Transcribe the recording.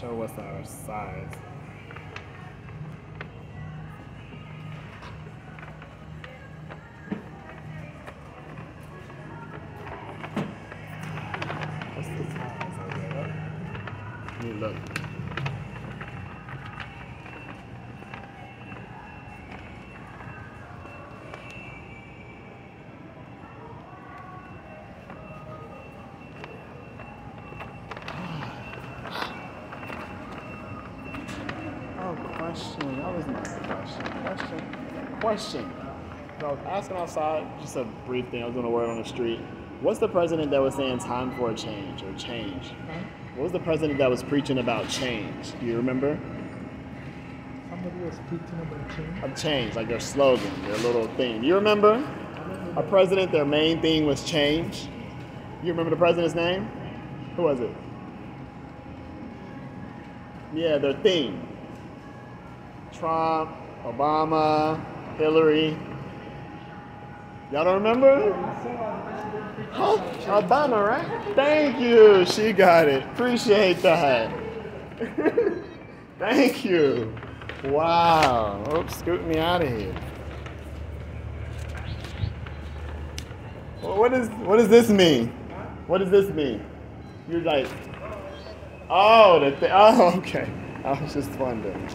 show us our size. What's the size me look. Oh, question. That was my question. Question. Question. So I was asking outside, just a brief thing. I was doing a word on the street. What's the president that was saying time for a change or change? What was the president that was preaching about change? Do you remember? Somebody was preaching about change. A change, like their slogan, their little thing. You remember? A president, their main thing was change. You remember the president's name? Who was it? Yeah, their theme. Trump, Obama, Hillary. Y'all don't remember? Huh? Obama, right? Thank you. She got it. Appreciate that. Thank you. Wow. Oops, scoot me out of here. What is what does this mean? What does this mean? You're like, oh, the th- oh, okay. I was just wondering.